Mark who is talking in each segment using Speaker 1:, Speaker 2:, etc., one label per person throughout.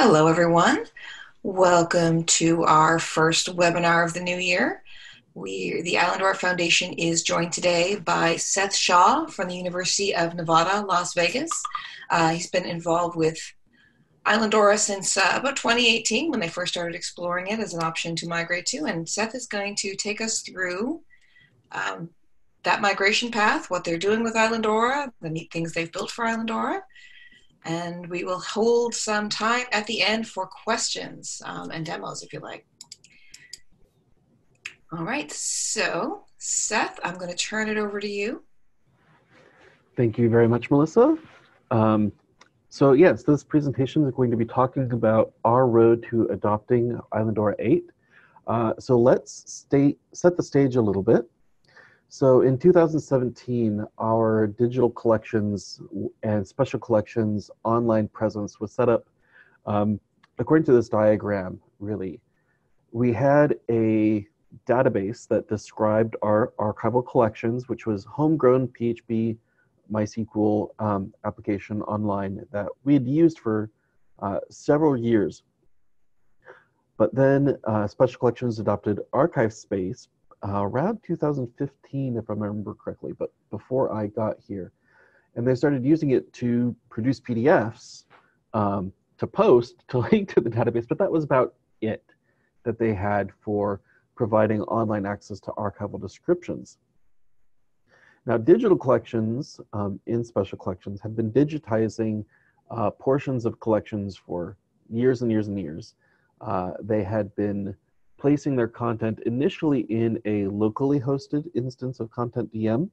Speaker 1: Hello, everyone. Welcome to our first webinar of the new year. We, the Islandora Foundation is joined today by Seth Shaw from the University of Nevada, Las Vegas. Uh, he's been involved with Islandora since uh, about 2018 when they first started exploring it as an option to migrate to. And Seth is going to take us through um, that migration path, what they're doing with Islandora, the neat things they've built for Islandora, and we will hold some time at the end for questions um, and demos if you like. All right, so Seth, I'm going to turn it over to you.
Speaker 2: Thank you very much, Melissa. Um, so yes, this presentation is going to be talking about our road to adopting Islandora 8. Uh, so let's state, set the stage a little bit. So in 2017, our digital collections and special collections online presence was set up um, according to this diagram, really. We had a database that described our archival collections, which was homegrown PHP MySQL um, application online that we had used for uh, several years. But then uh, Special Collections adopted Archive Space uh, around 2015, if I remember correctly, but before I got here. And they started using it to produce PDFs um, to post to link to the database, but that was about it that they had for providing online access to archival descriptions. Now, digital collections um, in special collections have been digitizing uh, portions of collections for years and years and years. Uh, they had been placing their content initially in a locally hosted instance of CONTENTdm,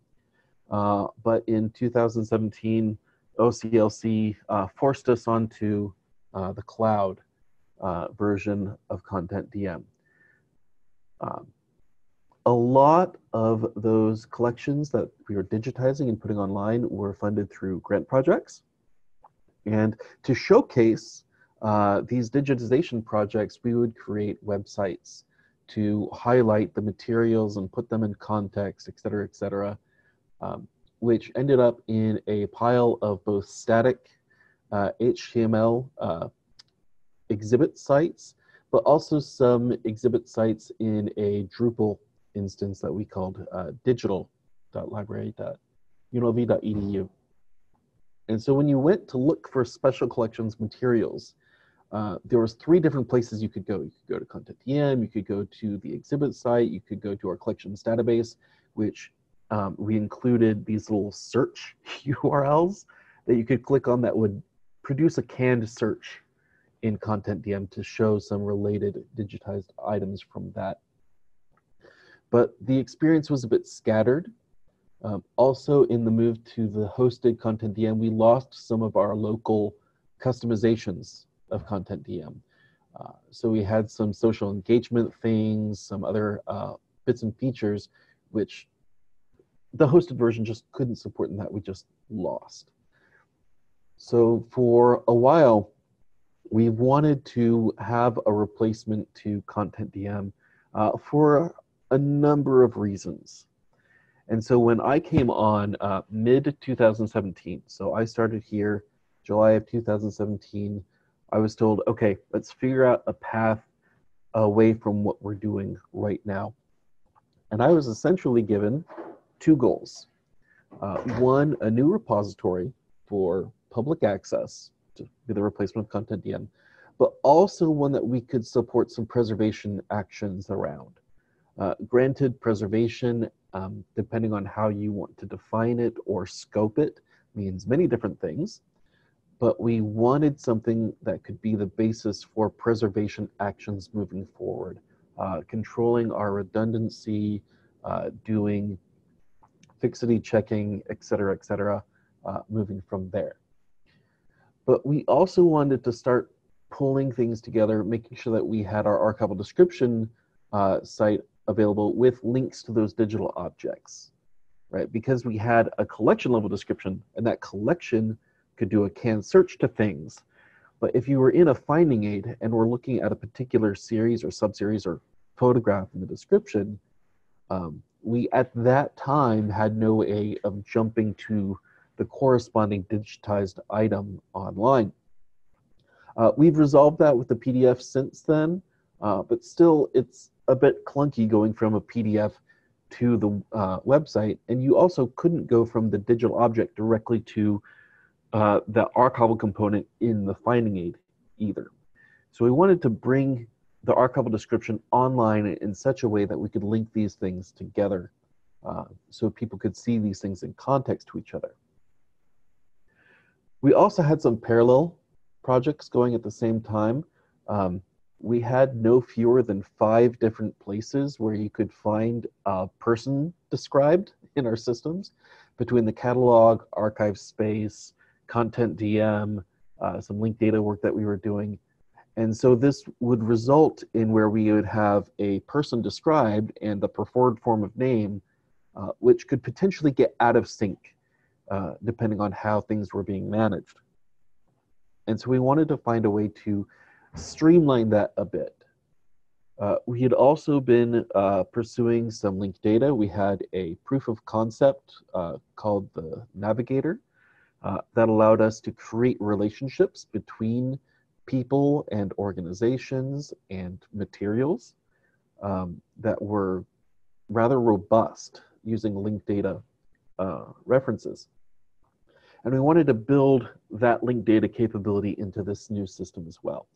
Speaker 2: uh, but in 2017, OCLC uh, forced us onto uh, the cloud uh, version of CONTENTdm. Um, a lot of those collections that we were digitizing and putting online were funded through grant projects. And to showcase uh, these digitization projects, we would create websites to highlight the materials and put them in context, et cetera, et cetera, um, which ended up in a pile of both static uh, HTML uh, exhibit sites, but also some exhibit sites in a Drupal instance that we called uh, digital.library.unlv.edu. And so when you went to look for special collections materials, uh, there was three different places you could go. You could go to Content DM, you could go to the exhibit site, you could go to our collections database, which um, we included these little search URLs that you could click on that would produce a canned search in CONTENTdm to show some related digitized items from that. But the experience was a bit scattered. Um, also, in the move to the hosted CONTENTdm, we lost some of our local customizations of CONTENTdm. Uh, so we had some social engagement things, some other uh, bits and features, which the hosted version just couldn't support and that we just lost. So for a while, we wanted to have a replacement to CONTENTdm uh, for a number of reasons. And so when I came on uh, mid 2017, so I started here July of 2017, I was told, okay, let's figure out a path away from what we're doing right now. And I was essentially given two goals. Uh, one, a new repository for public access to be the replacement of CONTENTdm, but also one that we could support some preservation actions around. Uh, granted, preservation, um, depending on how you want to define it or scope it, means many different things but we wanted something that could be the basis for preservation actions moving forward, uh, controlling our redundancy, uh, doing fixity checking, et cetera, et cetera, uh, moving from there. But we also wanted to start pulling things together, making sure that we had our archival description uh, site available with links to those digital objects, right? Because we had a collection level description and that collection could do a canned search to things. But if you were in a finding aid and were looking at a particular series or subseries or photograph in the description, um, we at that time had no way of jumping to the corresponding digitized item online. Uh, we've resolved that with the PDF since then, uh, but still it's a bit clunky going from a PDF to the uh, website. And you also couldn't go from the digital object directly to uh, the archival component in the finding aid either. So we wanted to bring the archival description online in such a way that we could link these things together uh, so people could see these things in context to each other. We also had some parallel projects going at the same time. Um, we had no fewer than five different places where you could find a person described in our systems between the catalog, archive space, CONTENTdm, uh, some linked data work that we were doing. And so this would result in where we would have a person described and the preferred form of name, uh, which could potentially get out of sync uh, depending on how things were being managed. And so we wanted to find a way to streamline that a bit. Uh, we had also been uh, pursuing some linked data. We had a proof of concept uh, called the Navigator uh, that allowed us to create relationships between people and organizations and materials um, that were rather robust using linked data uh, references. And we wanted to build that linked data capability into this new system as well.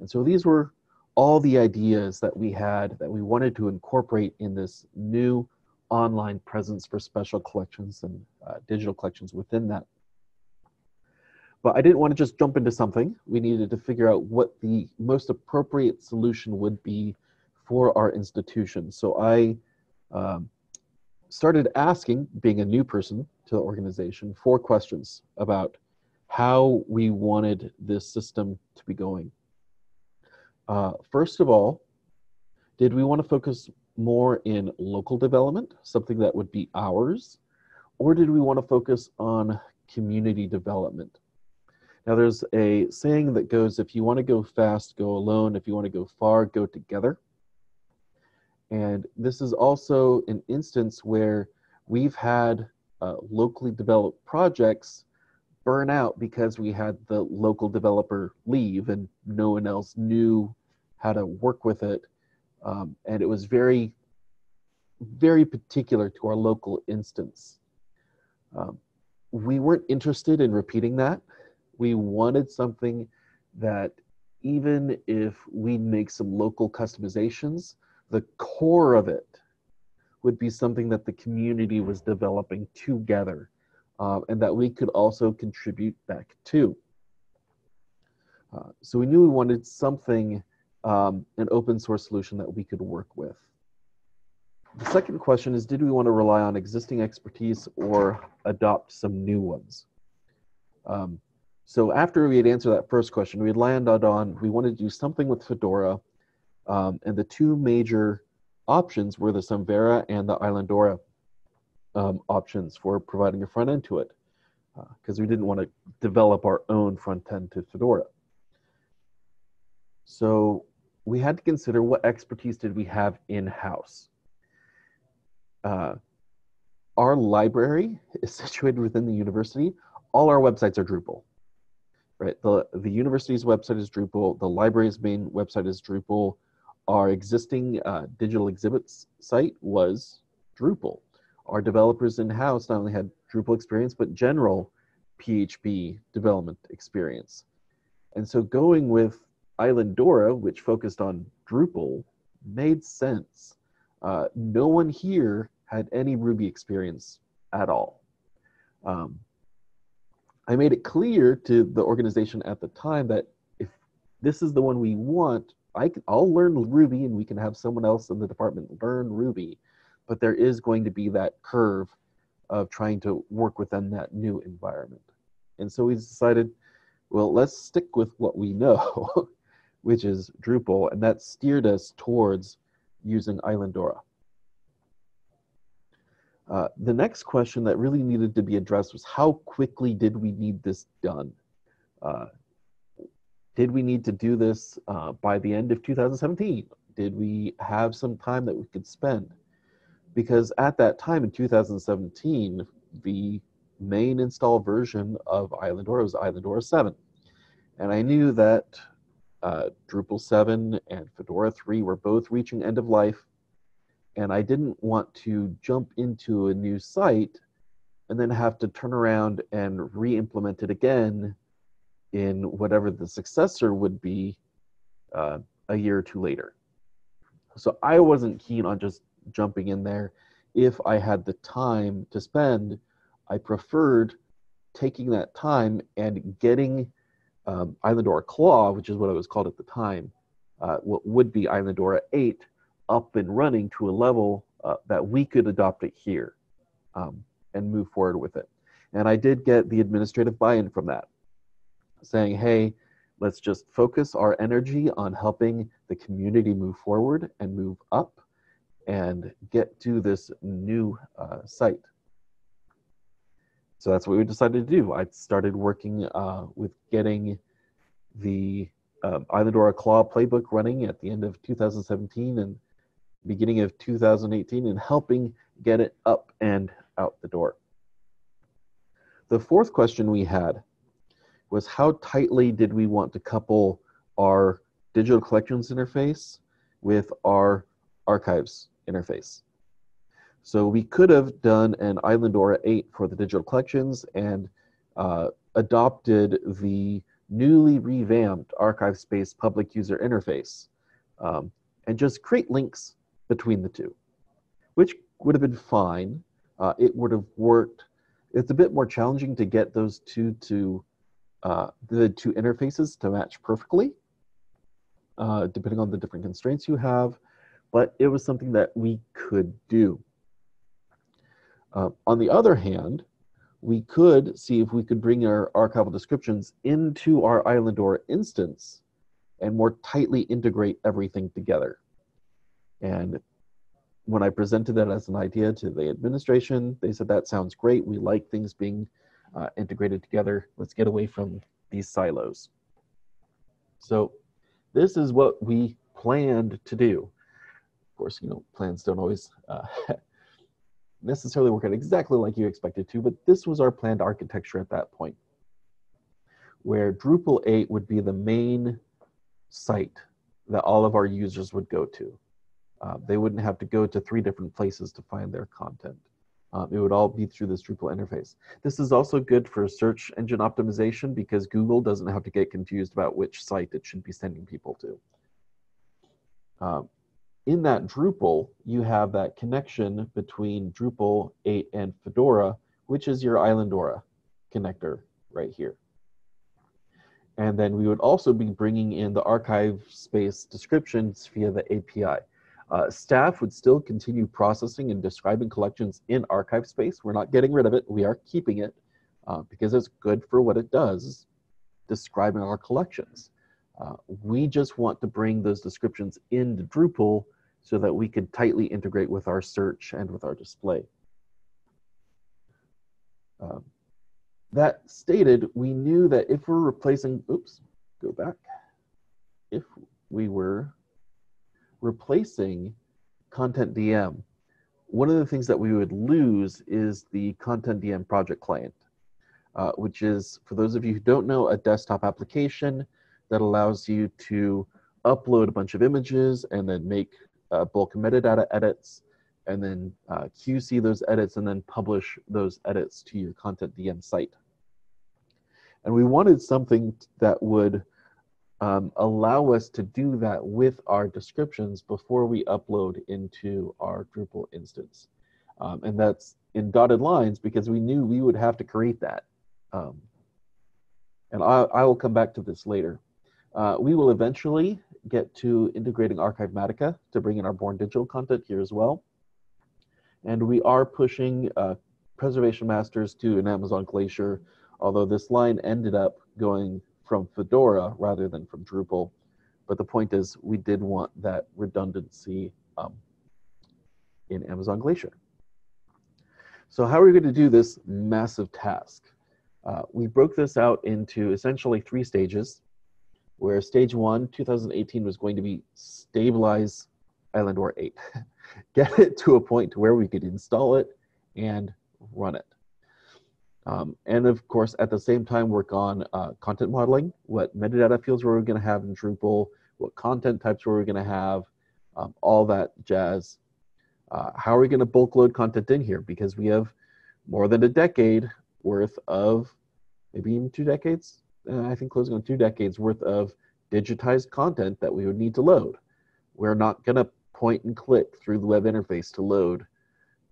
Speaker 2: And so these were all the ideas that we had that we wanted to incorporate in this new online presence for special collections and uh, digital collections within that but I didn't want to just jump into something. We needed to figure out what the most appropriate solution would be for our institution. So I um, started asking, being a new person to the organization, four questions about how we wanted this system to be going. Uh, first of all, did we want to focus more in local development, something that would be ours, or did we want to focus on community development? Now, there's a saying that goes if you want to go fast, go alone. If you want to go far, go together. And this is also an instance where we've had uh, locally developed projects burn out because we had the local developer leave and no one else knew how to work with it. Um, and it was very, very particular to our local instance. Um, we weren't interested in repeating that we wanted something that even if we make some local customizations, the core of it would be something that the community was developing together uh, and that we could also contribute back to. Uh, so we knew we wanted something, um, an open source solution that we could work with. The second question is, did we want to rely on existing expertise or adopt some new ones? Um, so after we had answered that first question, we landed on we wanted to do something with Fedora, um, and the two major options were the Samvera and the Islandora um, options for providing a front end to it, because uh, we didn't want to develop our own front end to Fedora. So we had to consider what expertise did we have in house. Uh, our library is situated within the university. All our websites are Drupal right? The, the university's website is Drupal, the library's main website is Drupal, our existing uh, digital exhibits site was Drupal. Our developers in-house not only had Drupal experience, but general PHP development experience. And so going with Islandora, which focused on Drupal, made sense. Uh, no one here had any Ruby experience at all. Um, I made it clear to the organization at the time that if this is the one we want, I can, I'll learn Ruby and we can have someone else in the department learn Ruby. But there is going to be that curve of trying to work within that new environment. And so we decided, well, let's stick with what we know, which is Drupal, and that steered us towards using Islandora. Uh, the next question that really needed to be addressed was how quickly did we need this done? Uh, did we need to do this uh, by the end of 2017? Did we have some time that we could spend? Because at that time in 2017, the main install version of Islandora was Islandora 7. And I knew that uh, Drupal 7 and Fedora 3 were both reaching end of life. And I didn't want to jump into a new site and then have to turn around and re implement it again in whatever the successor would be uh, a year or two later. So I wasn't keen on just jumping in there. If I had the time to spend, I preferred taking that time and getting um, Islandora Claw, which is what it was called at the time, uh, what would be Islandora 8, up and running to a level uh, that we could adopt it here um, and move forward with it. And I did get the administrative buy in from that, saying, hey, let's just focus our energy on helping the community move forward and move up and get to this new uh, site. So that's what we decided to do. I started working uh, with getting the um, Islandora Claw playbook running at the end of 2017 and beginning of 2018 and helping get it up and out the door. The fourth question we had was how tightly did we want to couple our digital collections interface with our archives interface? So we could have done an Island Islandora 8 for the digital collections and uh, adopted the newly revamped ArchivesSpace public user interface um, and just create links between the two, which would have been fine. Uh, it would have worked. It's a bit more challenging to get those two to uh, the two interfaces to match perfectly, uh, depending on the different constraints you have, but it was something that we could do. Uh, on the other hand, we could see if we could bring our archival descriptions into our Islandora instance and more tightly integrate everything together. And when I presented that as an idea to the administration, they said, that sounds great. We like things being uh, integrated together. Let's get away from these silos. So this is what we planned to do. Of course, you know, plans don't always uh, necessarily work out exactly like you expected to, but this was our planned architecture at that point, where Drupal 8 would be the main site that all of our users would go to. Uh, they wouldn't have to go to three different places to find their content. Um, it would all be through this Drupal interface. This is also good for search engine optimization because Google doesn't have to get confused about which site it should be sending people to. Um, in that Drupal, you have that connection between Drupal 8 and Fedora, which is your Islandora connector right here. And then we would also be bringing in the archive space descriptions via the API. Uh, staff would still continue processing and describing collections in archive space. We're not getting rid of it. We are keeping it uh, because it's good for what it does, describing our collections. Uh, we just want to bring those descriptions into Drupal so that we could tightly integrate with our search and with our display. Um, that stated, we knew that if we're replacing, oops, go back. If we were replacing CONTENTdm, one of the things that we would lose is the CONTENTdm project client, uh, which is, for those of you who don't know, a desktop application that allows you to upload a bunch of images and then make uh, bulk metadata edits, and then uh, QC those edits, and then publish those edits to your CONTENTdm site. And we wanted something that would um, allow us to do that with our descriptions before we upload into our Drupal instance. Um, and that's in dotted lines because we knew we would have to create that. Um, and I, I, will come back to this later. Uh, we will eventually get to integrating Archivematica to bring in our Born Digital content here as well. And we are pushing uh, Preservation Masters to an Amazon Glacier, although this line ended up going from Fedora rather than from Drupal. But the point is, we did want that redundancy um, in Amazon Glacier. So how are we going to do this massive task? Uh, we broke this out into essentially three stages where stage one, 2018, was going to be stabilize Islandora 8. Get it to a point to where we could install it and run it. Um, and of course, at the same time, work on uh, content modeling, what metadata fields were going to have in Drupal, what content types were going to have, um, all that jazz. Uh, how are we going to bulk load content in here? Because we have more than a decade worth of, maybe even two decades, uh, I think closing on two decades worth of digitized content that we would need to load. We're not going to point and click through the web interface to load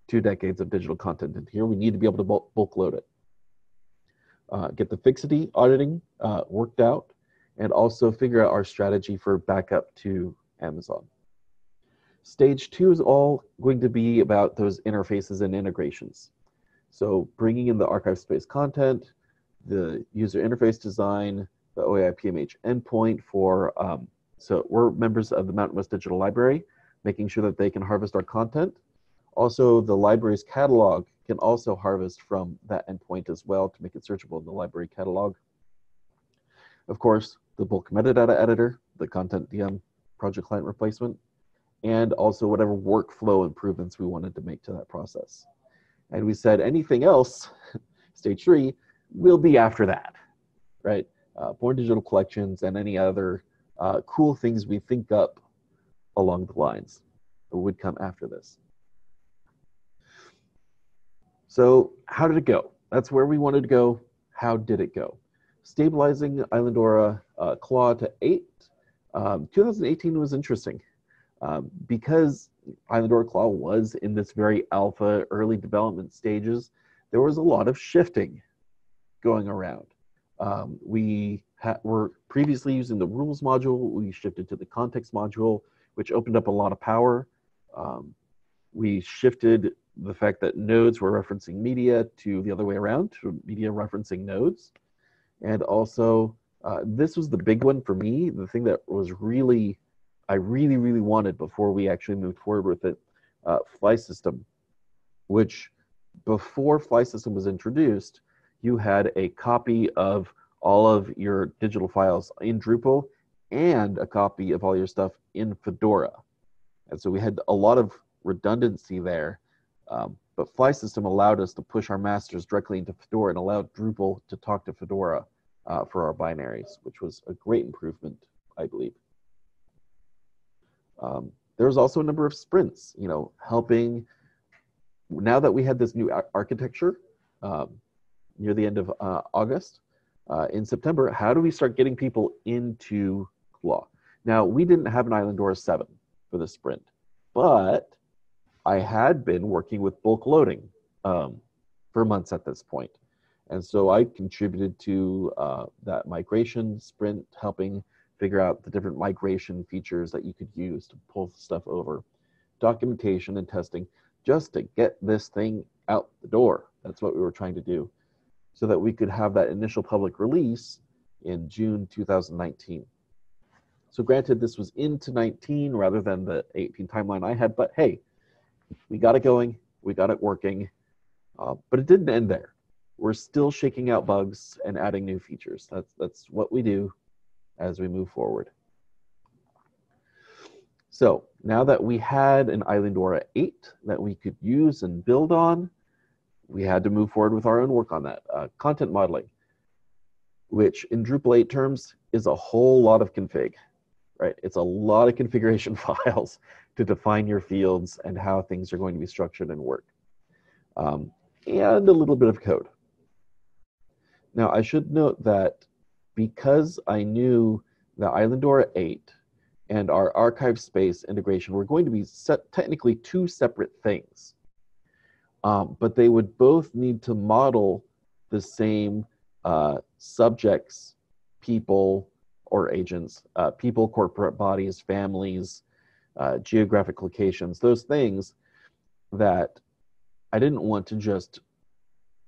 Speaker 2: two decades of digital content in here. We need to be able to bulk load it uh, get the fixity auditing uh, worked out, and also figure out our strategy for backup to Amazon. Stage two is all going to be about those interfaces and integrations. So bringing in the archive space content, the user interface design, the OAI PMH endpoint for, um, so we're members of the Mountain West Digital Library, making sure that they can harvest our content. Also the library's catalog can also harvest from that endpoint as well to make it searchable in the library catalog. Of course, the bulk metadata editor, the CONTENTdm project client replacement, and also whatever workflow improvements we wanted to make to that process. And we said anything else, stage three, will be after that, right? Uh, Born Digital Collections and any other uh, cool things we think up along the lines would come after this. So how did it go? That's where we wanted to go. How did it go? Stabilizing Islandora uh, Claw to 8. Um, 2018 was interesting um, because Islandora Claw was in this very alpha early development stages. There was a lot of shifting going around. Um, we ha- were previously using the rules module. We shifted to the context module, which opened up a lot of power. Um, we shifted the fact that nodes were referencing media to the other way around, to media referencing nodes. And also, uh, this was the big one for me, the thing that was really, I really, really wanted before we actually moved forward with it, uh, Flysystem, which before Flysystem was introduced, you had a copy of all of your digital files in Drupal and a copy of all your stuff in Fedora. And so we had a lot of redundancy there um, but Flysystem allowed us to push our masters directly into Fedora and allowed Drupal to talk to Fedora uh, for our binaries, which was a great improvement, I believe. Um, there was also a number of sprints, you know, helping. Now that we had this new ar architecture um, near the end of uh, August, uh, in September, how do we start getting people into Claw? Now, we didn't have an Islandora 7 for the sprint, but I had been working with bulk loading um, for months at this point. And so I contributed to uh, that migration sprint, helping figure out the different migration features that you could use to pull stuff over, documentation and testing, just to get this thing out the door. That's what we were trying to do, so that we could have that initial public release in June 2019. So granted, this was into 19 rather than the 18 timeline I had, but hey, we got it going, we got it working, uh, but it didn't end there. We're still shaking out bugs and adding new features. That's that's what we do as we move forward. So now that we had an Islandora 8 that we could use and build on, we had to move forward with our own work on that. Uh, content modeling, which in Drupal 8 terms is a whole lot of config, right? It's a lot of configuration files to define your fields and how things are going to be structured and work. Um, and a little bit of code. Now, I should note that because I knew the Islandora 8 and our archive space integration were going to be technically two separate things, um, but they would both need to model the same uh, subjects, people, or agents, uh, people, corporate bodies, families, uh, geographic locations, those things that I didn't want to just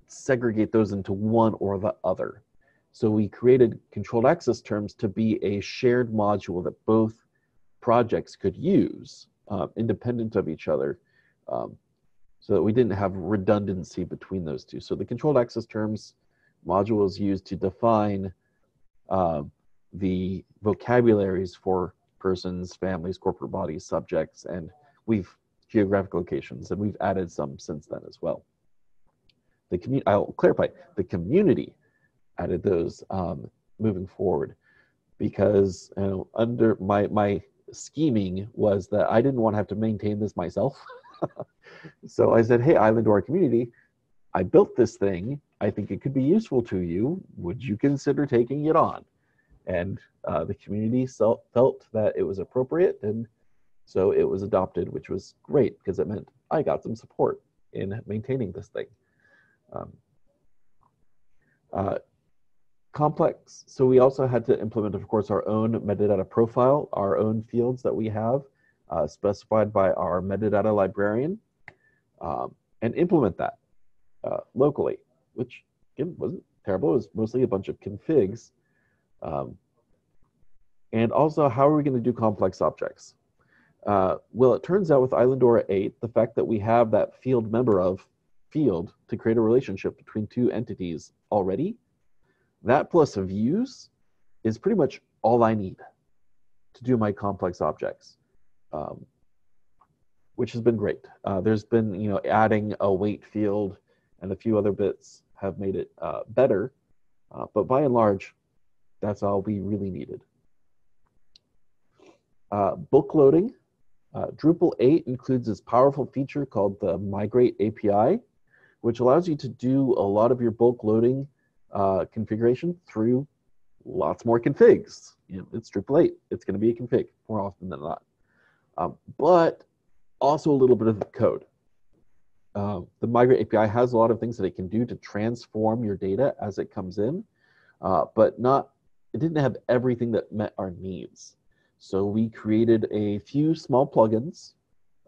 Speaker 2: segregate those into one or the other. So we created controlled access terms to be a shared module that both projects could use uh, independent of each other um, so that we didn't have redundancy between those two. So the controlled access terms module is used to define uh, the vocabularies for persons, families, corporate bodies, subjects, and we've geographic locations, and we've added some since then as well. the community, I'll clarify, the community added those um, moving forward because you know, under my, my scheming was that I didn't want to have to maintain this myself. so I said, hey, Islandora community, I built this thing. I think it could be useful to you. Would you consider taking it on? And uh, the community felt that it was appropriate, and so it was adopted, which was great because it meant I got some support in maintaining this thing. Um, uh, complex. So we also had to implement, of course, our own metadata profile, our own fields that we have uh, specified by our metadata librarian, um, and implement that uh, locally, which again, wasn't terrible. It was mostly a bunch of configs. Um, and also, how are we going to do complex objects? Uh, well, it turns out with Islandora 8, the fact that we have that field member of field to create a relationship between two entities already, that plus views is pretty much all I need to do my complex objects, um, which has been great. Uh, there's been, you know, adding a weight field and a few other bits have made it uh, better, uh, but by and large, that's all we really needed. Uh, bulk loading. Uh, Drupal 8 includes this powerful feature called the Migrate API, which allows you to do a lot of your bulk loading uh, configuration through lots more configs. You know, it's Drupal 8. It's going to be a config more often than not. Um, but also a little bit of code. Uh, the Migrate API has a lot of things that it can do to transform your data as it comes in, uh, but not. It didn't have everything that met our needs. So we created a few small plugins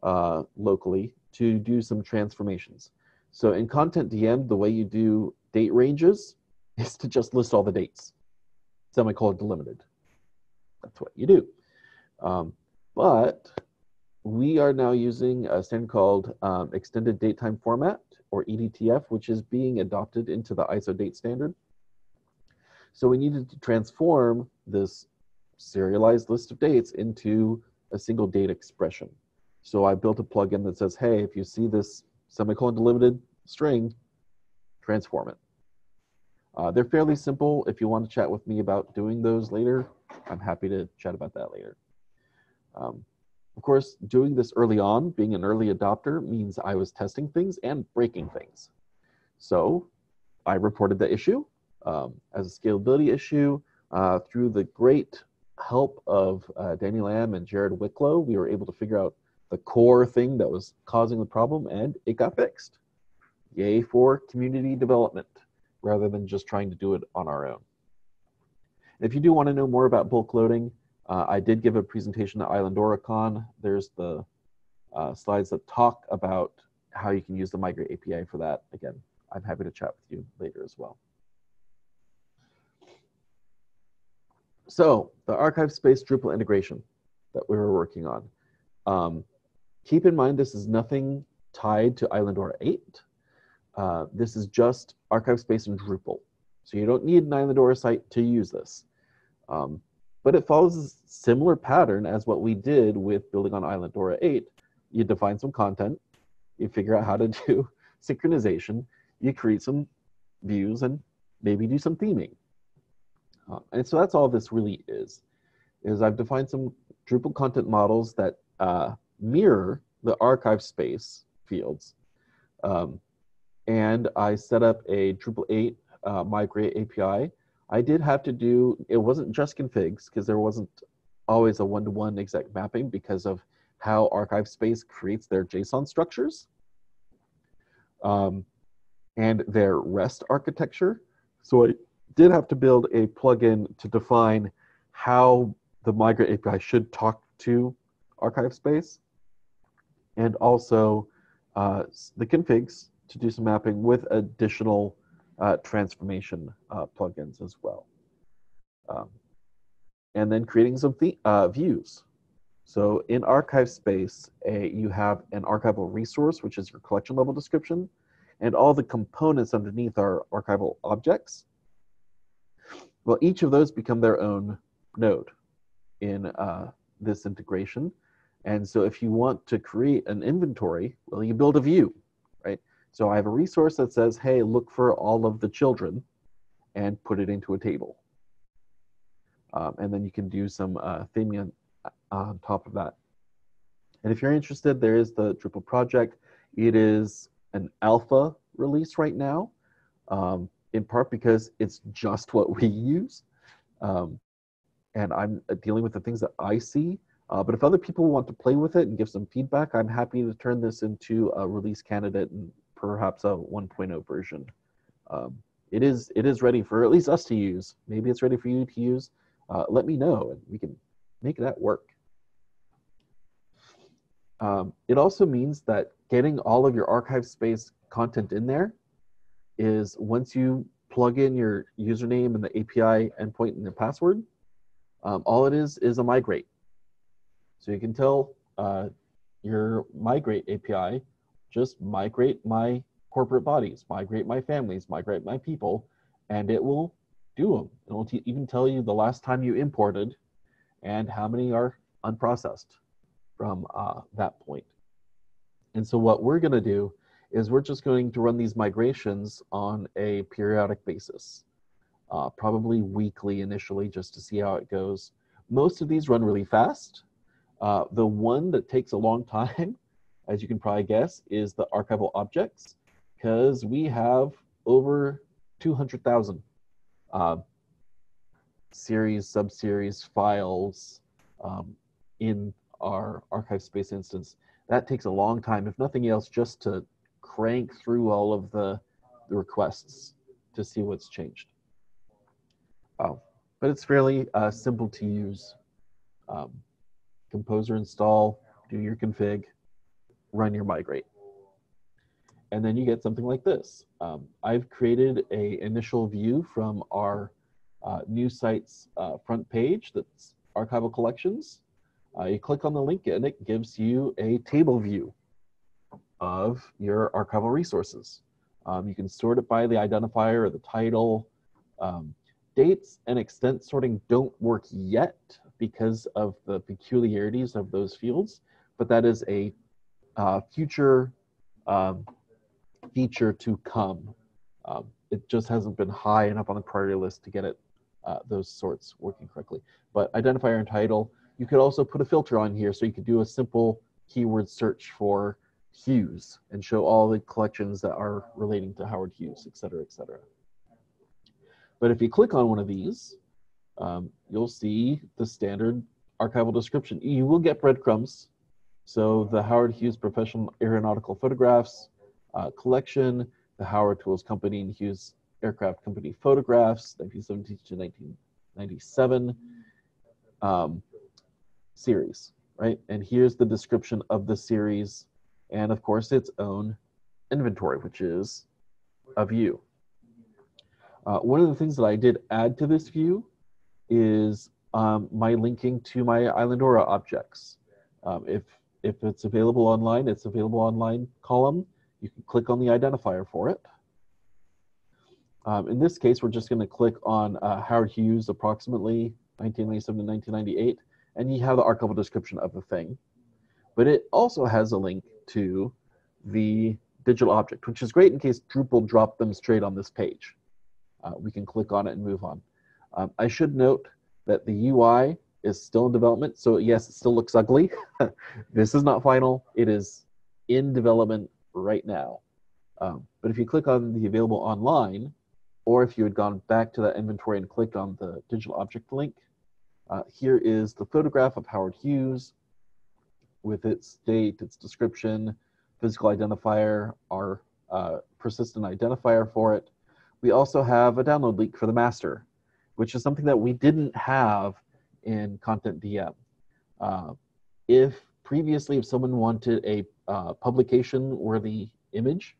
Speaker 2: uh, locally to do some transformations. So in CONTENTdm, the way you do date ranges is to just list all the dates, semicolon delimited. That's what you do. Um, but we are now using a standard called um, Extended Datetime Format, or EDTF, which is being adopted into the ISO date standard. So we needed to transform this serialized list of dates into a single date expression. So I built a plugin that says, hey, if you see this semicolon delimited string, transform it. Uh, they're fairly simple. If you want to chat with me about doing those later, I'm happy to chat about that later. Um, of course, doing this early on, being an early adopter, means I was testing things and breaking things. So I reported the issue um, as a scalability issue. Uh, through the great help of uh, Danny Lamb and Jared Whiklo, we were able to figure out the core thing that was causing the problem, and it got fixed. Yay for community development rather than just trying to do it on our own. If you do want to know more about bulk loading, uh, I did give a presentation at Islandoracon. There's the uh, slides that talk about how you can use the Migrate API for that. Again, I'm happy to chat with you later as well. So the archive space Drupal integration that we were working on. Um, keep in mind, this is nothing tied to Islandora 8. Uh, this is just archive space in Drupal. So you don't need an Islandora site to use this. Um, but it follows a similar pattern as what we did with building on Islandora 8. You define some content, you figure out how to do synchronization, you create some views, and maybe do some theming. Uh, and so that's all this really is, is I've defined some Drupal content models that uh, mirror the archive space fields. Um, and I set up a Drupal 8 uh, migrate API I did have to do, it wasn't just configs because there wasn't always a one-to-one exact mapping because of how archive space creates their JSON structures um, and their REST architecture. So I did have to build a plugin to define how the Migrate API should talk to archive space and also uh, the configs to do some mapping with additional uh, transformation uh, plugins as well. Um, and then creating some uh, views. So in archive space, a, you have an archival resource, which is your collection level description, and all the components underneath are archival objects. Well, each of those become their own node in uh, this integration. And so if you want to create an inventory, well, you build a view, right? So I have a resource that says, hey, look for all of the children and put it into a table. Um, and then you can do some uh, theming on, on top of that. And if you're interested, there is the Drupal project. It is an alpha release right now, um, in part because it's just what we use. Um, and I'm dealing with the things that I see. Uh, but if other people want to play with it and give some feedback, I'm happy to turn this into a release candidate and perhaps a 1.0 version. Um, it is it is ready for at least us to use. Maybe it's ready for you to use. Uh, let me know, and we can make that work. Um, it also means that getting all of your archive space content in there is once you plug in your username and the API endpoint and the password, um, all it is is a migrate. So you can tell uh, your migrate API, just migrate my corporate bodies, migrate my families, migrate my people, and it will do them. It will even tell you the last time you imported and how many are unprocessed from uh, that point. And so what we're going to do is we're just going to run these migrations on a periodic basis uh, probably weekly initially just to see how it goes. Most of these run really fast. Uh, the one that takes a long time, as you can probably guess, is the archival objects because we have over 200,000 uh, series, subseries, files um, in our archive space instance. That takes a long time, if nothing else, just to crank through all of the, the requests to see what's changed. Oh, but it's fairly uh, simple to use. Um, composer install, do your config, run your migrate. And then you get something like this. Um, I've created a initial view from our uh, new site's uh, front page that's archival collections. Uh, you click on the link and it gives you a table view of your archival resources. Um, you can sort it by the identifier or the title. Um, dates and extent sorting don't work yet because of the peculiarities of those fields, but that is a uh, future um, feature to come. Um, it just hasn't been high enough on the priority list to get it uh, those sorts working correctly. But identifier and title, you could also put a filter on here so you could do a simple keyword search for Hughes and show all the collections that are relating to Howard Hughes, et cetera, et cetera. But if you click on one of these, um, you'll see the standard archival description. You will get breadcrumbs. So the Howard Hughes Professional Aeronautical Photographs uh, collection, the Howard Tools Company and Hughes Aircraft Company photographs, 1917 to 1997 um, series, right? And here's the description of the series and of course its own inventory, which is a view. Uh, one of the things that I did add to this view is um, my linking to my Islandora objects. Um, if, if it's available online, it's available online column. You can click on the identifier for it. Um, in this case, we're just going to click on uh, Howard Hughes, approximately 1997 to 1998, and you have the archival description of the thing. But it also has a link to the digital object, which is great in case Drupal dropped them straight on this page uh, we can click on it and move on. Um, I should note that the UI is still in development. So yes, it still looks ugly. this is not final. It is in development right now. Um, but if you click on the available online, or if you had gone back to that inventory and clicked on the digital object link, uh, here is the photograph of Howard Hughes with its date, its description, physical identifier, our uh, persistent identifier for it, we also have a download link for the master, which is something that we didn't have in CONTENTdm. Uh, if previously, if someone wanted a uh, publication-worthy image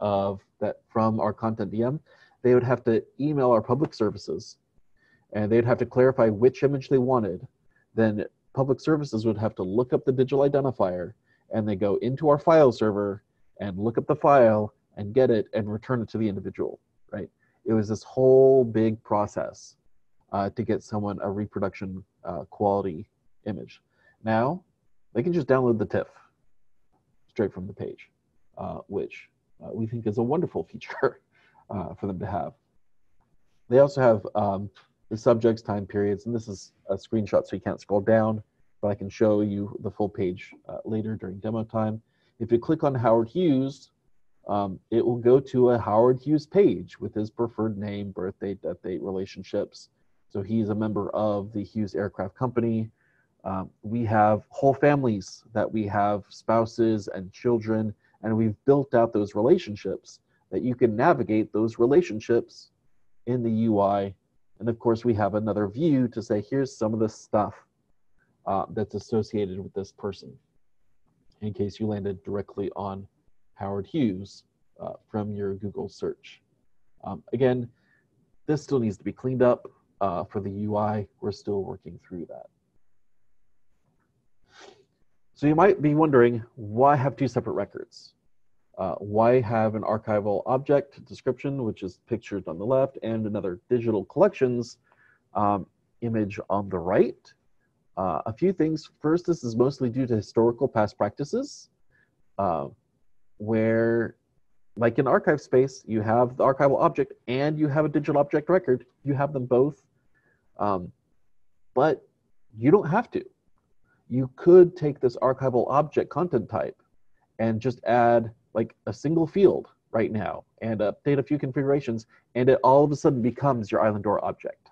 Speaker 2: of that from our CONTENTdm, they would have to email our public services, and they'd have to clarify which image they wanted. Then public services would have to look up the digital identifier, and they go into our file server and look up the file and get it and return it to the individual right? It was this whole big process uh, to get someone a reproduction uh, quality image. Now, they can just download the TIFF straight from the page, uh, which uh, we think is a wonderful feature uh, for them to have. They also have um, the subjects, time periods, and this is a screenshot so you can't scroll down, but I can show you the full page uh, later during demo time. If you click on Howard Hughes, um, it will go to a Howard Hughes page with his preferred name, birth date, death date, relationships. So he's a member of the Hughes Aircraft Company. Um, we have whole families that we have spouses and children, and we've built out those relationships that you can navigate those relationships in the UI. And of course, we have another view to say, here's some of the stuff uh, that's associated with this person in case you landed directly on Howard Hughes uh, from your Google search. Um, again, this still needs to be cleaned up uh, for the UI. We're still working through that. So you might be wondering, why have two separate records? Uh, why have an archival object description, which is pictured on the left, and another digital collections um, image on the right? Uh, a few things. First, this is mostly due to historical past practices, uh, where, like in archive space, you have the archival object and you have a digital object record. You have them both, um, but you don't have to. You could take this archival object content type and just add like a single field right now and update a few configurations, and it all of a sudden becomes your Islandora object.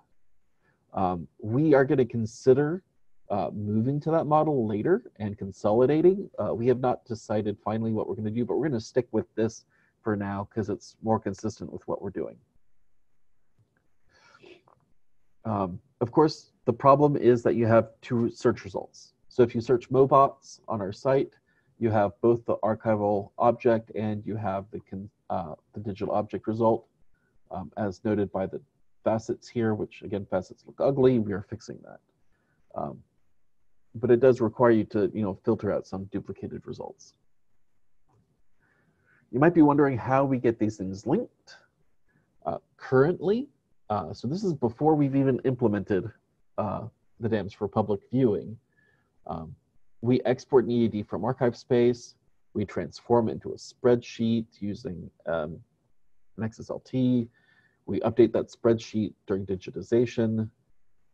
Speaker 2: Um, we are going to consider uh, moving to that model later and consolidating. Uh, we have not decided finally what we're going to do, but we're going to stick with this for now because it's more consistent with what we're doing. Um, of course, the problem is that you have two search results. So if you search Mobots on our site, you have both the archival object and you have the, uh, the digital object result, um, as noted by the facets here, which again, facets look ugly. We are fixing that. Um, but it does require you to you know filter out some duplicated results. You might be wondering how we get these things linked. Uh, currently, uh, so this is before we've even implemented uh, the DAMs for public viewing. Um, we export an EAD from archive space. We transform it into a spreadsheet using um, an XSLT. We update that spreadsheet during digitization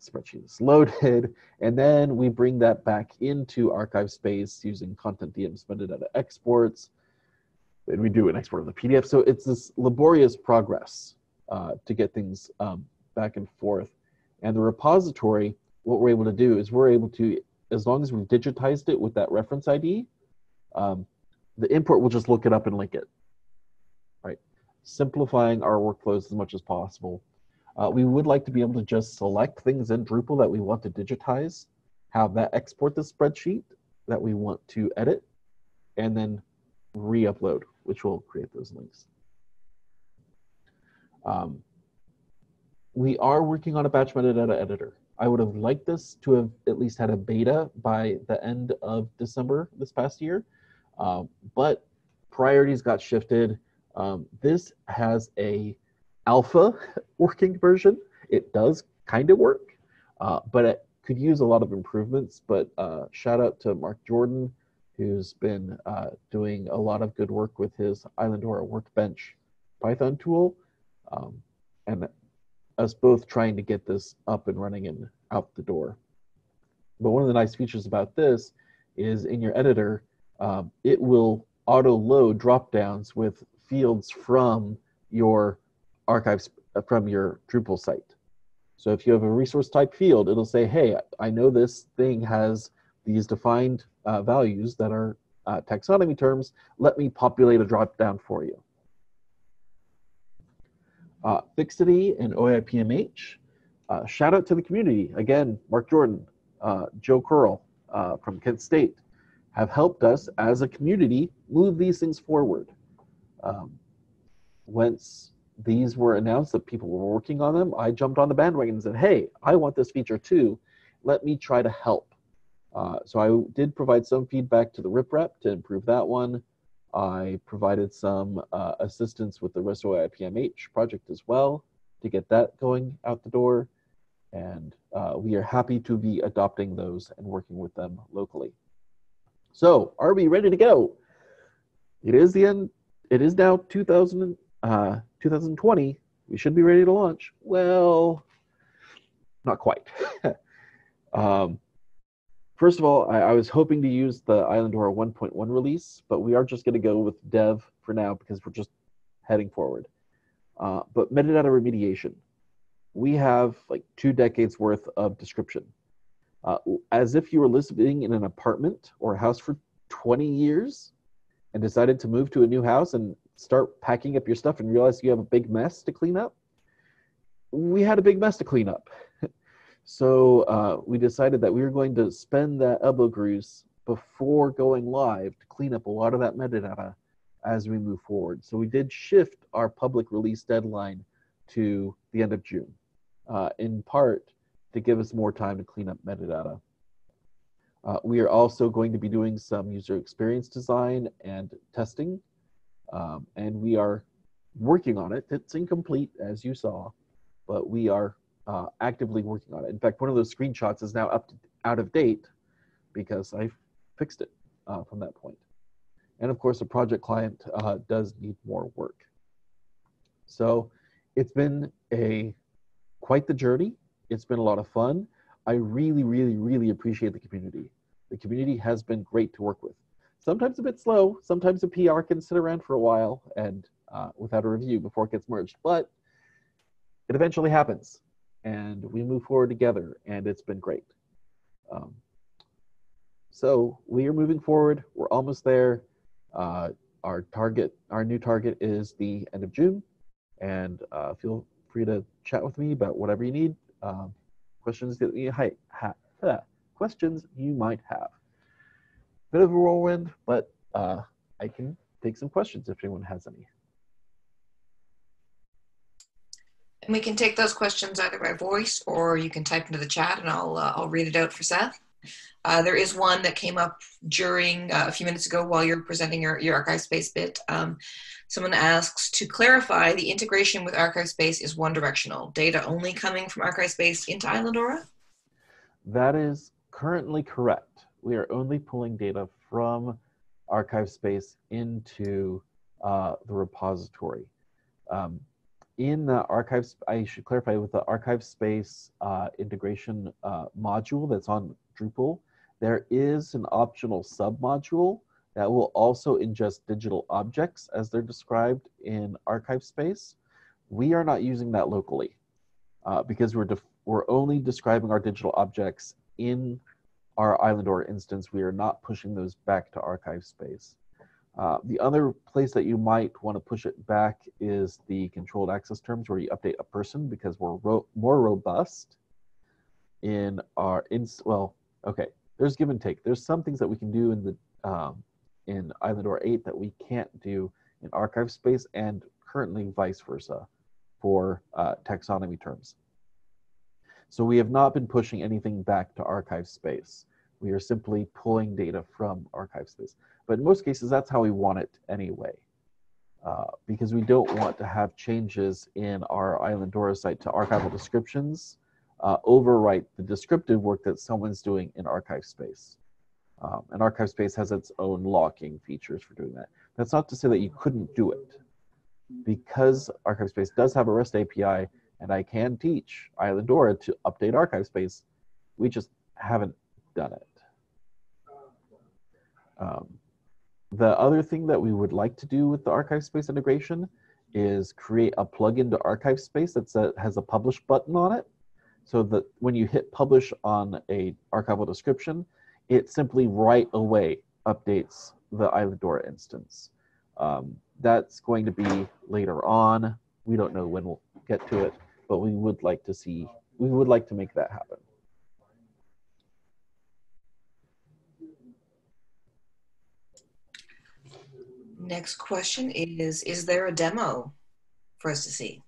Speaker 2: spreadsheet is loaded, and then we bring that back into archive space using CONTENTdm's metadata exports, and we do an export of the PDF. So it's this laborious progress uh, to get things um, back and forth. And the repository, what we're able to do is we're able to, as long as we've digitized it with that reference ID, um, the import will just look it up and link it, right? Simplifying our workflows as much as possible uh, we would like to be able to just select things in Drupal that we want to digitize, have that export the spreadsheet that we want to edit, and then re-upload, which will create those links. Um, we are working on a batch metadata editor. I would have liked this to have at least had a beta by the end of December this past year, um, but priorities got shifted. Um, this has a alpha working version. It does kind of work, uh, but it could use a lot of improvements. But uh, shout out to Mark Jordan, who's been uh, doing a lot of good work with his Islandora Workbench Python tool, um, and us both trying to get this up and running and out the door. But one of the nice features about this is in your editor, um, it will auto load drop downs with fields from your archives from your Drupal site. So if you have a resource type field, it'll say, hey, I know this thing has these defined uh, values that are uh, taxonomy terms. Let me populate a drop down for you. Uh, Fixity and OAI-PMH. Uh, shout out to the community. Again, Mark Jordan, uh, Joe Corall uh, from Kent State have helped us as a community move these things forward. Um, once these were announced that people were working on them, I jumped on the bandwagon and said, hey, I want this feature too. Let me try to help. Uh, so I did provide some feedback to the Riprap to improve that one. I provided some uh, assistance with the REST OAI-PMH project as well to get that going out the door. And uh, we are happy to be adopting those and working with them locally. So are we ready to go? It is the end it is now 2000, uh, 2020. We should be ready to launch. Well, not quite. um, first of all, I, I, was hoping to use the Islandora 1.1 release, but we are just going to go with dev for now because we're just heading forward. Uh, but metadata remediation, we have like two decades worth of description. Uh, as if you were living in an apartment or a house for 20 years and decided to move to a new house and start packing up your stuff and realize you have a big mess to clean up. We had a big mess to clean up. So uh, we decided that we were going to spend that elbow grease before going live to clean up a lot of that metadata as we move forward. So we did shift our public release deadline to the end of June, uh, in part to give us more time to clean up metadata. Uh, we are also going to be doing some user experience design and testing, um, and we are working on it. It's incomplete, as you saw, but we are uh, actively working on it. In fact, one of those screenshots is now up to, out of date because I fixed it uh, from that point. And of course, the project client uh, does need more work. So it's been a quite the journey. It's been a lot of fun. I really, really, really appreciate the community. The community has been great to work with. Sometimes a bit slow. Sometimes a PR can sit around for a while and uh, without a review before it gets merged, but it eventually happens, and we move forward together, and it's been great. Um, so we are moving forward. We're almost there. Uh, our target, our new target is the end of June, and uh, feel free to chat with me about whatever you need. Um, questions that you ha, ha, questions you might have. Bit of a whirlwind, but uh, I can take some questions if anyone has any.
Speaker 1: And we can take those questions either by voice or you can type into the chat and I'll, uh, I'll read it out for Seth. Uh, there is one that came up during uh, a few minutes ago while you're presenting your, your archive space bit. Um, someone asks to clarify the integration with archive space is one directional data only coming from archive space into Islandora?
Speaker 2: That is currently correct. We are only pulling data from archive space into uh, the repository. Um, in the archives, I should clarify with the archive space uh, integration uh, module that's on Drupal, there is an optional submodule that will also ingest digital objects as they're described in archive space. We are not using that locally uh, because we're, we're only describing our digital objects in our Islandora instance. We are not pushing those back to archive space. Uh, the other place that you might want to push it back is the controlled access terms where you update a person because we're ro more robust in our, in, well, okay, there's give and take. There's some things that we can do in the um, in Islandora 8 that we can't do in archive space and currently vice versa for uh, taxonomy terms. So we have not been pushing anything back to archive space. We are simply pulling data from archive space. But in most cases, that's how we want it anyway. Uh, because we don't want to have changes in our Islandora site to archival descriptions uh, overwrite the descriptive work that someone's doing in archive space. Um, and archive space has its own locking features for doing that. That's not to say that you couldn't do it. Because archive space does have a REST API, and I can teach Islandora to update archive space, we just haven't done it. Um, the other thing that we would like to do with the archive space integration is create a plugin to archive space that has a publish button on it so that when you hit publish on a archival description, it simply right away updates the Islandora instance. Um, that's going to be later on. We don't know when we'll get to it, but we would like to see, we would like to make that happen.
Speaker 1: Next question is, is there a demo for us to see?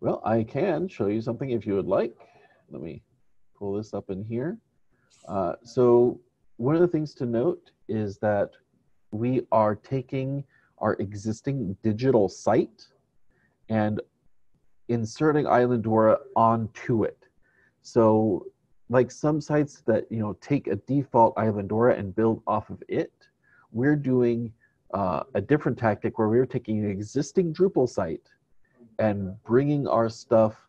Speaker 2: Well, I can show you something if you would like. Let me pull this up in here. Uh, so one of the things to note is that we are taking our existing digital site and inserting Islandora onto it. So like some sites that you know take a default Islandora and build off of it, we're doing uh, a different tactic where we were taking an existing Drupal site and bringing our stuff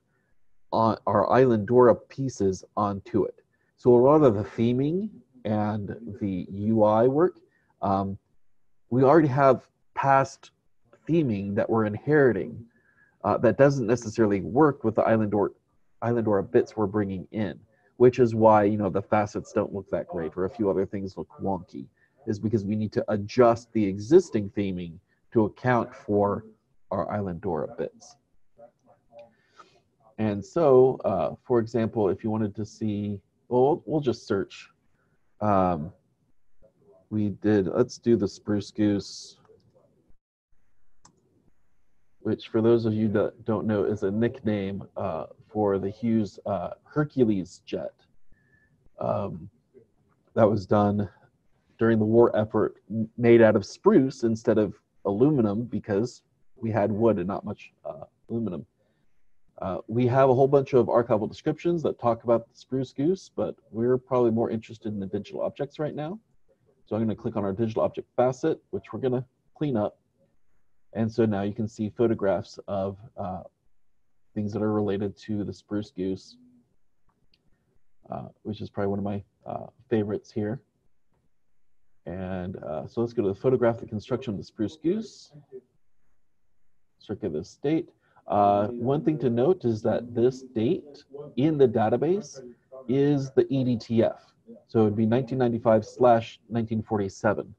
Speaker 2: on our Islandora pieces onto it. So a lot of the theming and the UI work, um, we already have past theming that we're inheriting uh, that doesn't necessarily work with the Islandora, Islandora bits we're bringing in, which is why you know the facets don't look that great or a few other things look wonky, is because we need to adjust the existing theming to account for our Islandora bits. And so, uh, for example, if you wanted to see, well, we'll just search. Um, we did, let's do the Spruce Goose which for those of you that don't know is a nickname uh, for the Hughes uh, Hercules jet. Um, that was done during the war effort, made out of spruce instead of aluminum because we had wood and not much uh, aluminum. Uh, we have a whole bunch of archival descriptions that talk about the spruce goose, but we're probably more interested in the digital objects right now. So I'm going to click on our digital object facet, which we're going to clean up and so now you can see photographs of uh, things that are related to the spruce goose, uh, which is probably one of my uh, favorites here. And uh, so let's go to the photographic construction of the spruce goose, circa this date. Uh, one thing to note is that this date in the database is the EDTF. So it'd be 1995 slash 1947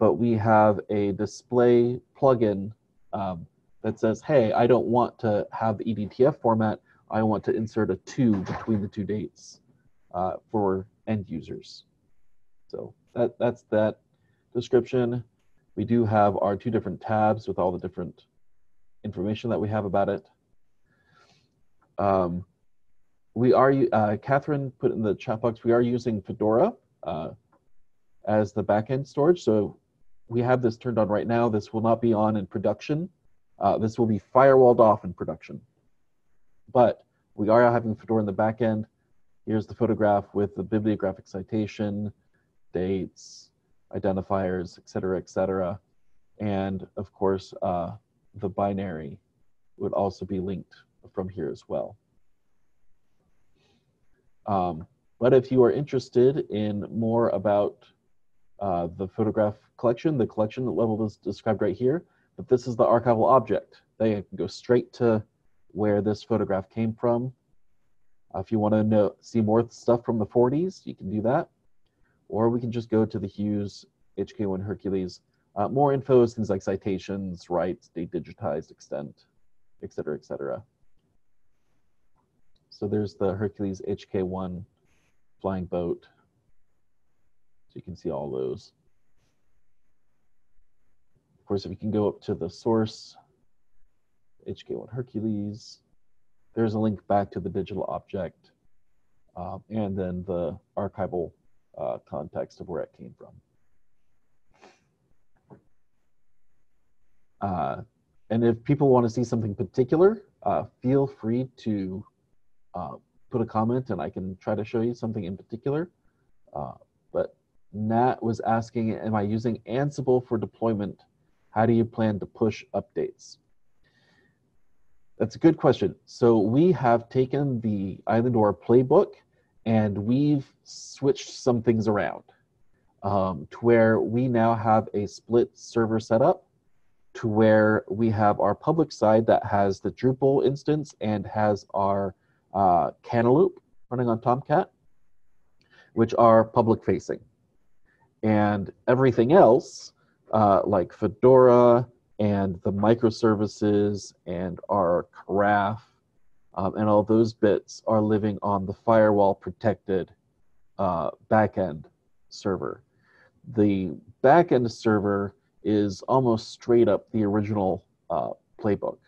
Speaker 2: but we have a display plugin um, that says, hey, I don't want to have the EDTF format. I want to insert a two between the two dates uh, for end users. So that, that's that description. We do have our two different tabs with all the different information that we have about it. Um, we are, uh, Catherine put in the chat box, we are using Fedora uh, as the backend storage. So we have this turned on right now. This will not be on in production. Uh, this will be firewalled off in production. But we are having Fedora in the backend. Here's the photograph with the bibliographic citation, dates, identifiers, et cetera, et cetera. And of course, uh, the binary would also be linked from here as well. Um, but if you are interested in more about uh, the photograph collection. The collection level is described right here, but this is the archival object. They can go straight to where this photograph came from. Uh, if you want to know, see more stuff from the 40s, you can do that. Or we can just go to the Hughes HK1 Hercules. Uh, more info is things like citations, rights, date digitized, extent, et cetera, et cetera. So there's the Hercules HK1 flying boat. So you can see all those. Of course, if you can go up to the source, HK1 Hercules, there's a link back to the digital object um, and then the archival uh, context of where it came from. Uh, and if people want to see something particular, uh, feel free to uh, put a comment and I can try to show you something in particular. Uh, but Nat was asking, am I using Ansible for deployment? How do you plan to push updates? That's a good question. So we have taken the Islandora playbook and we've switched some things around um, to where we now have a split server setup to where we have our public side that has the Drupal instance and has our uh, Cantaloupe running on Tomcat, which are public facing. And everything else uh, like Fedora and the microservices and our Karaf um, and all those bits are living on the firewall protected uh, backend server. The backend server is almost straight up the original uh, playbook,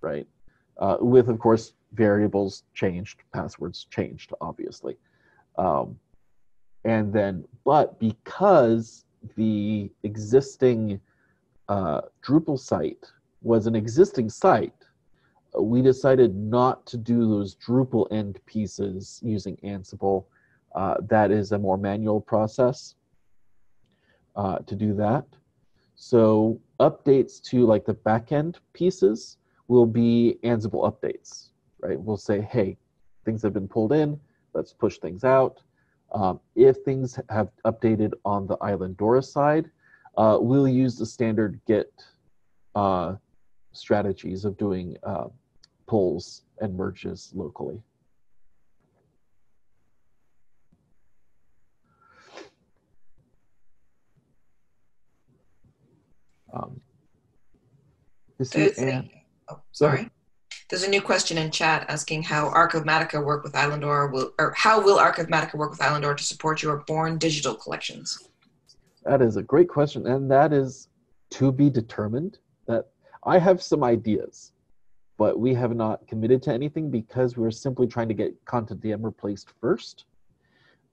Speaker 2: right? Uh, with, of course, variables changed, passwords changed, obviously. Um, and then but because the existing uh, Drupal site was an existing site, we decided not to do those Drupal end pieces using Ansible. Uh, that is a more manual process uh, to do that. So updates to like the backend pieces will be Ansible updates, right? We'll say, hey, things have been pulled in, let's push things out. Um, if things have updated on the Islandora side, uh, we'll use the standard Git uh, strategies of doing uh, pulls and merges locally. Um,
Speaker 1: There's a, oh, sorry. There's a new question in chat asking how Archivematica work with Islandora will, or how will Archivematica work with Islandora to support your Born digital collections?
Speaker 2: That is a great question, and that is to be determined. That I have some ideas, but we have not committed to anything because we're simply trying to get CONTENTdm replaced first,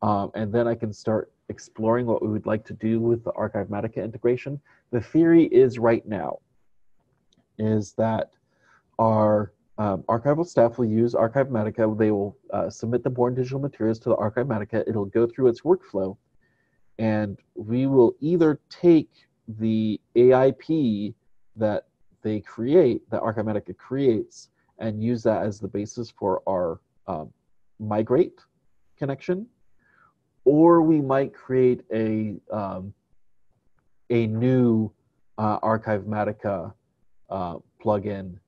Speaker 2: um, and then I can start exploring what we would like to do with the Archivematica integration. The theory is right now is that our um, archival staff will use Archivematica. They will uh, submit the Born digital materials to the Archivematica. It'll go through its workflow, and we will either take the AIP that they create, that Archivematica creates, and use that as the basis for our um, migrate connection, or we might create a um, a new uh, Archivematica uh, plugin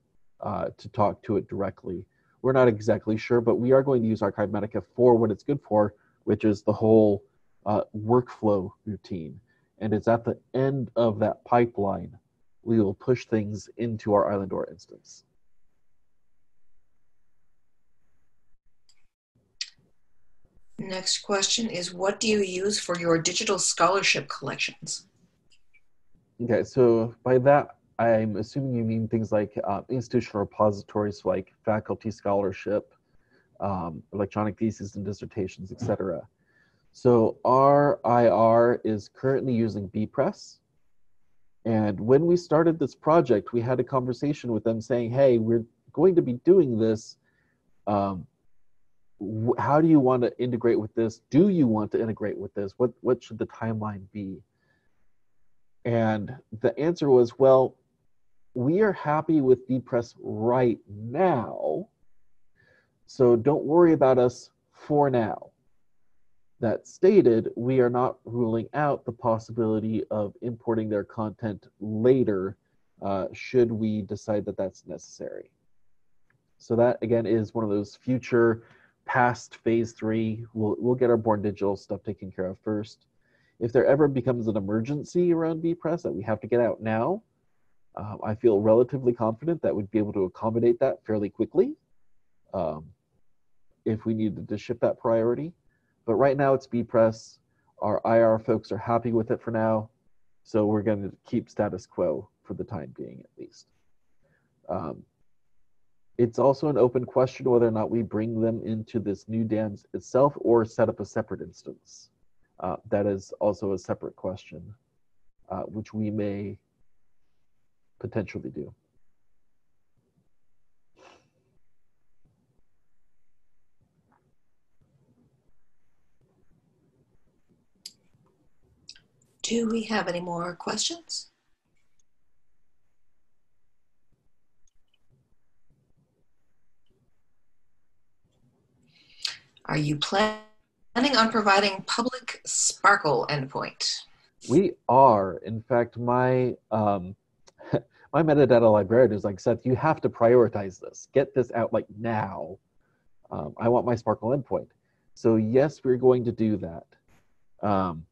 Speaker 2: uh, to talk to it directly. We're not exactly sure, but we are going to use Archivematica for what it's good for, which is the whole uh, workflow routine. And it's at the end of that pipeline we will push things into our island Islandora instance.
Speaker 1: Next question is What do you use for your digital scholarship collections?
Speaker 2: Okay, so by that, I'm assuming you mean things like uh, institutional repositories like faculty scholarship, um, electronic theses and dissertations, etc. So our IR is currently using bepress. And when we started this project, we had a conversation with them saying, hey, we're going to be doing this. Um, how do you want to integrate with this? Do you want to integrate with this? What, what should the timeline be? And the answer was, well, we are happy with bepress right now. So don't worry about us for now. That stated, we are not ruling out the possibility of importing their content later uh, should we decide that that's necessary. So that again is one of those future past phase three. We'll, we'll get our born digital stuff taken care of first. If there ever becomes an emergency around bepress that we have to get out now, um, I feel relatively confident that we'd be able to accommodate that fairly quickly um, if we needed to shift that priority. But right now it's bepress. Our IR folks are happy with it for now. So we're going to keep status quo for the time being, at least. Um, it's also an open question whether or not we bring them into this new DAMS itself or set up a separate instance. Uh, that is also a separate question, uh, which we may potentially do.
Speaker 1: Do we have any more questions? Are you planning on providing public SPARQL endpoint?
Speaker 2: We are. In fact, my um, my metadata librarian is like, Seth, you have to prioritize this. Get this out like now. Um, I want my SPARQL endpoint. So yes, we're going to do that. Um,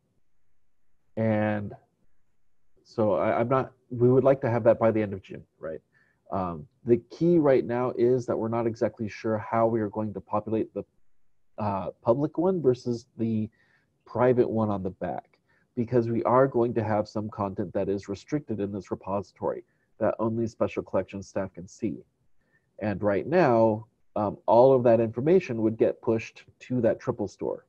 Speaker 2: and so I, am not, we would like to have that by the end of June, right? Um, the key right now is that we're not exactly sure how we are going to populate the uh, public one versus the private one on the back because we are going to have some content that is restricted in this repository that only special collections staff can see. And right now, um, all of that information would get pushed to that triple store.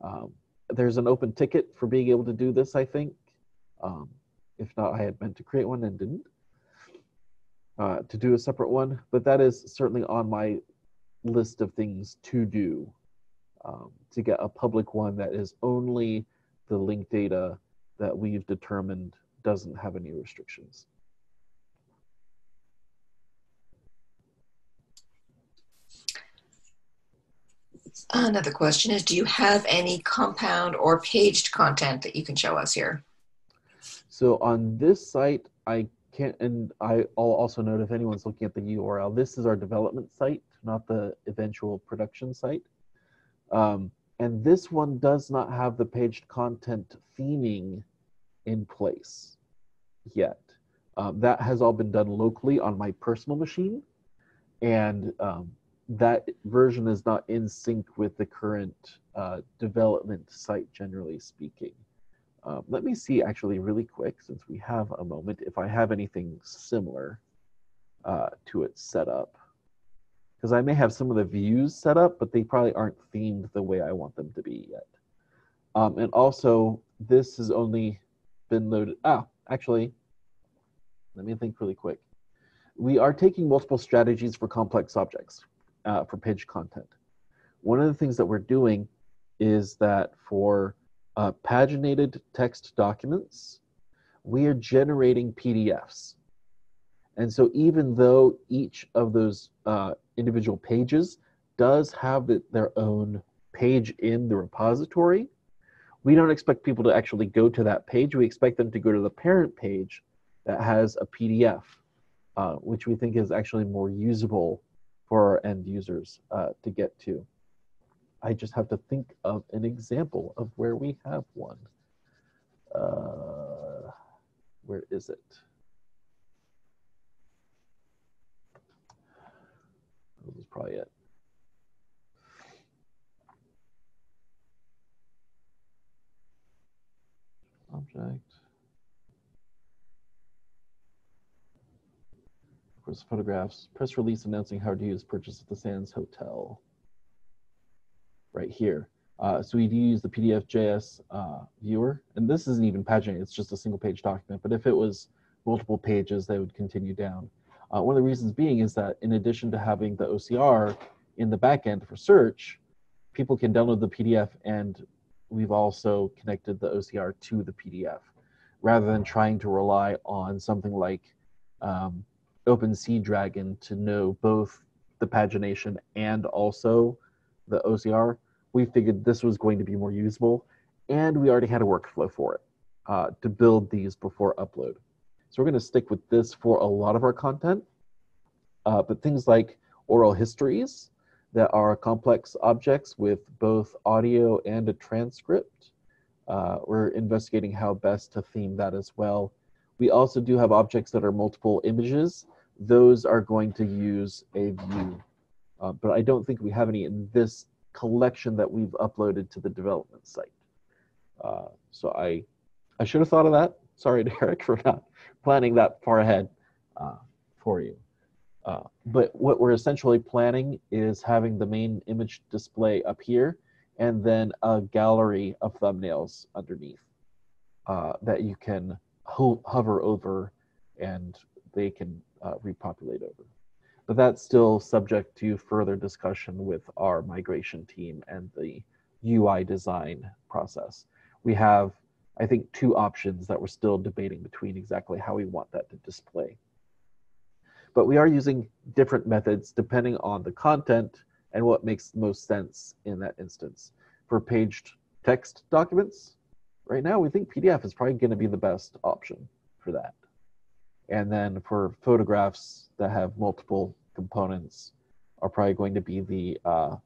Speaker 2: Um, there's an open ticket for being able to do this, I think. Um, if not, I had meant to create one and didn't. Uh, to do a separate one, but that is certainly on my list of things to do um, to get a public one that is only the link data that we've determined doesn't have any restrictions.
Speaker 1: Another question is, do you have any compound or paged content that you can show us here?
Speaker 2: So on this site, I can't, and I'll also note if anyone's looking at the URL, this is our development site, not the eventual production site. Um, and this one does not have the paged content theming in place yet. Um, that has all been done locally on my personal machine. And um, that version is not in sync with the current uh, development site, generally speaking. Um, let me see actually really quick, since we have a moment, if I have anything similar uh, to it set up. Because I may have some of the views set up, but they probably aren't themed the way I want them to be yet. Um, and also, this has only been loaded. Ah, actually, let me think really quick. We are taking multiple strategies for complex objects uh, for page content. One of the things that we're doing is that for uh, paginated text documents, we are generating PDFs. And so even though each of those uh, individual pages does have their own page in the repository, we don't expect people to actually go to that page. We expect them to go to the parent page that has a PDF, uh, which we think is actually more usable for our end users uh, to get to. I just have to think of an example of where we have one. Uh, where is it? This is probably it. Object. Of photographs. Press release announcing Howard Hughes purchase at the Sands Hotel right here. Uh, so we do use the PDF.js uh, viewer, and this isn't even paginated, it's just a single page document, but if it was multiple pages, they would continue down. Uh, one of the reasons being is that in addition to having the OCR in the back end for search, people can download the PDF and we've also connected the OCR to the PDF rather than trying to rely on something like um, OpenSeadragon to know both the pagination and also the OCR we figured this was going to be more usable, and we already had a workflow for it uh, to build these before upload. So we're going to stick with this for a lot of our content, uh, but things like oral histories that are complex objects with both audio and a transcript. Uh, we're investigating how best to theme that as well. We also do have objects that are multiple images. Those are going to use a view, uh, but I don't think we have any in this collection that we've uploaded to the development site. Uh, so I, I should have thought of that. Sorry, Derek, for not planning that far ahead uh, for you. Uh, but what we're essentially planning is having the main image display up here and then a gallery of thumbnails underneath uh, that you can ho hover over and they can uh, repopulate over but that's still subject to further discussion with our migration team and the UI design process. We have, I think, two options that we're still debating between exactly how we want that to display. But we are using different methods depending on the content and what makes most sense in that instance. For paged text documents, right now we think PDF is probably going to be the best option for that. And then for photographs that have multiple components are probably going to be the uh,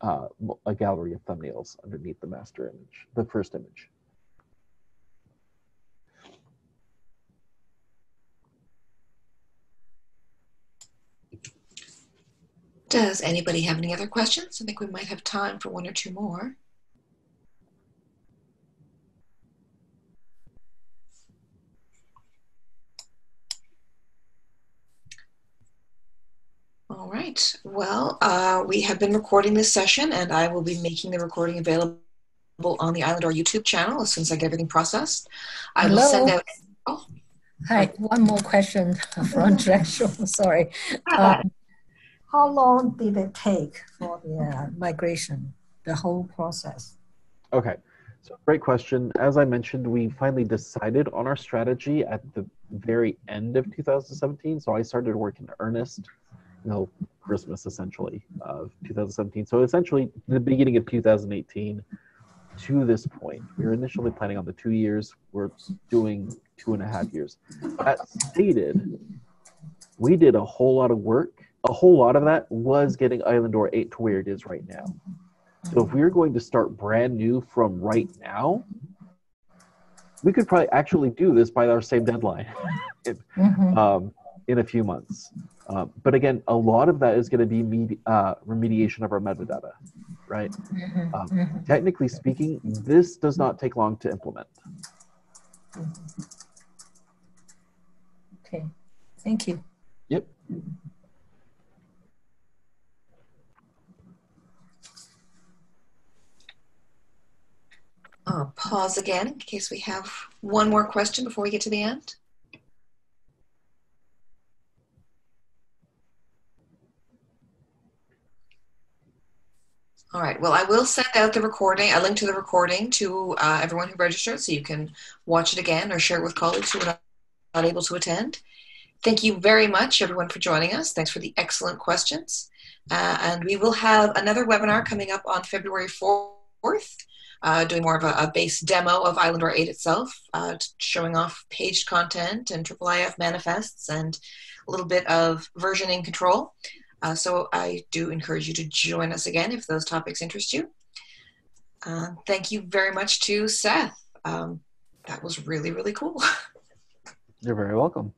Speaker 2: uh, a gallery of thumbnails underneath the master image, the first image.
Speaker 1: Does anybody have any other questions? I think we might have time for one or two more. Right. Well, uh, we have been recording this session, and I will be making the recording available on the Islandora YouTube channel as soon as I get everything processed. I
Speaker 3: Hello.
Speaker 1: will send out.
Speaker 3: Oh. Hi, one more question from Drexel. Sorry. Um, how long did it take for the uh, migration, the whole process?
Speaker 2: Okay, So, great question. As I mentioned, we finally decided on our strategy at the very end of 2017. So I started work in earnest, know, Christmas essentially of 2017. So essentially, the beginning of 2018 to this point. We were initially planning on the two years. We're doing two and a half years. That stated, we did a whole lot of work. A whole lot of that was getting Islandora 8 to where it is right now. So if we were going to start brand new from right now, we could probably actually do this by our same deadline in, mm-hmm. um, in a few months. Uh, but again, a lot of that is going to be med- uh, remediation of our metadata, right? Mm-hmm. Um, mm-hmm. Technically speaking, this does not take long to implement.
Speaker 3: Okay, thank you.
Speaker 2: Yep.
Speaker 1: Uh, pause again in case we have one more question before we get to the end. All right. Well, I will send out the recording, a link to the recording to uh, everyone who registered so you can watch it again or share it with colleagues who are not able to attend. Thank you very much, everyone, for joining us. Thanks for the excellent questions. Uh, and we will have another webinar coming up on February 4th, uh, doing more of a, a, base demo of Islandora 8 itself, uh, showing off paged content and IIIF manifests and a little bit of versioning control. Uh, so I do encourage you to join us again if those topics interest you. Uh, thank you very much to Seth. Um, that was really, really cool.
Speaker 2: You're very welcome.